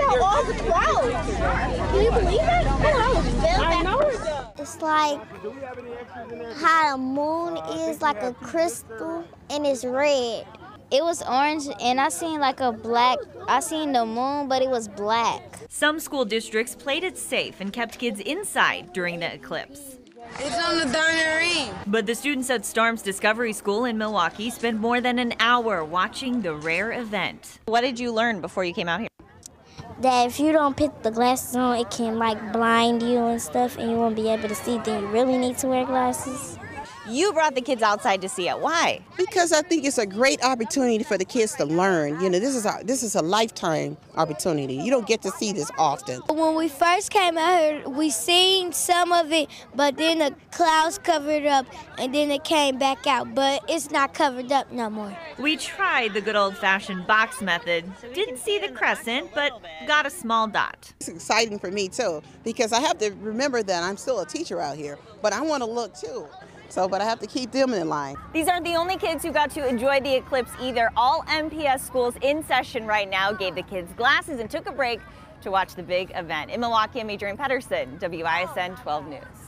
out all the clouds. Can you believe it? I know It's like how the moon is like a crystal and it's red. It was orange and I seen like a black, I seen the moon, but it was black. Some school districts played it safe and kept kids inside during the eclipse. It's on the diamond ring. But the students at Starms Discovery School in Milwaukee spent more than an hour watching the rare event. What did you learn before you came out here? That if you don't put the glasses on, it can like blind you and stuff and you won't be able to see. Then you really need to wear glasses. You brought the kids outside to see it. Why? Because I think it's a great opportunity for the kids to learn. You know, this is a this is a lifetime opportunity. You don't get to see this often. When we first came out here, we seen some of it, but then the clouds covered up and then it came back out. But it's not covered up no more. We tried the good old fashioned box method. Didn't see the crescent, but got a small dot. It's exciting for me too because I have to remember that I'm still a teacher out here, but I want to look too. So, but I have to keep them in line. These aren't the only kids who got to enjoy the eclipse either. All MPS schools in session right now gave the kids glasses and took a break to watch the big event. In Milwaukee, I'm Adrienne Pedersen, WISN 12 News.